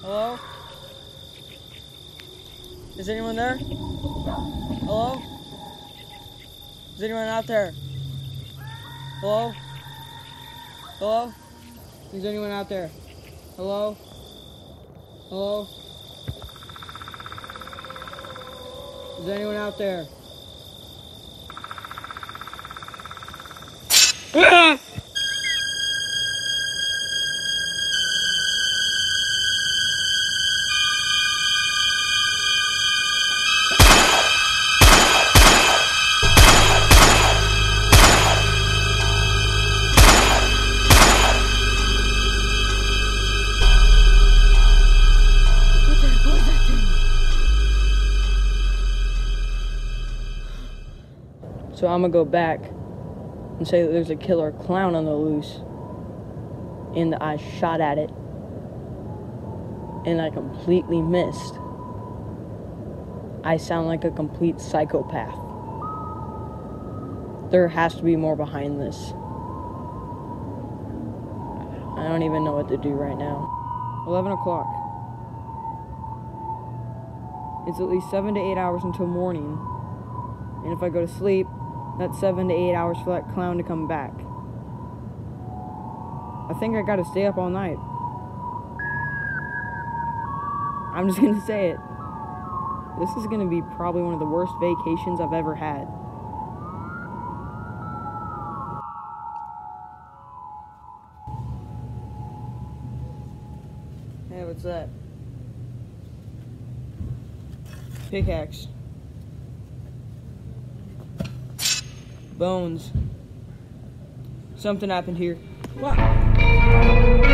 Hello? Is anyone there? Hello? Is anyone out there? Hello? Hello? Is anyone out there? Hello? Hello? Is anyone out there? So I'm gonna go back and say that there's a killer clown on the loose, and I shot at it, and I completely missed. I sound like a complete psychopath. There has to be more behind this. I don't even know what to do right now. 11 o'clock. It's at least seven to eight hours until morning. And if I go to sleep, that's seven to eight hours for that clown to come back. I think I gotta stay up all night. I'm just gonna say it. This is gonna be probably one of the worst vacations I've ever had. Hey, what's that? Pickaxe. Bones. Something happened here. What?